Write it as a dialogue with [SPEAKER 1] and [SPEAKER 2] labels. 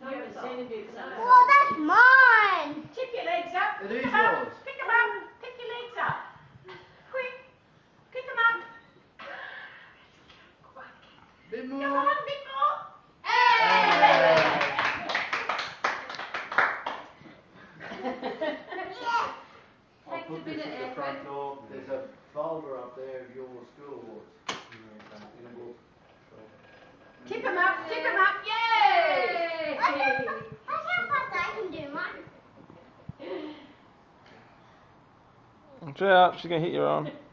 [SPEAKER 1] No, it's Sandy did something.
[SPEAKER 2] Oh, that's mine.
[SPEAKER 1] Tip your legs up.
[SPEAKER 3] It
[SPEAKER 1] Pick
[SPEAKER 3] is
[SPEAKER 1] 'em up.
[SPEAKER 3] yours.
[SPEAKER 1] Pick 'em up. Pick your legs up. Quick. Pick 'em up.
[SPEAKER 3] Bit
[SPEAKER 1] Go
[SPEAKER 3] more.
[SPEAKER 1] on,
[SPEAKER 3] put
[SPEAKER 1] bit
[SPEAKER 3] this
[SPEAKER 1] of
[SPEAKER 3] at the front door. There's a folder up there of your school awards. In a book.
[SPEAKER 1] Tip 'em up. Tip 'em up. Yay!
[SPEAKER 2] I can, I can fast I can do mine.
[SPEAKER 4] Watch out, she's gonna hit your arm.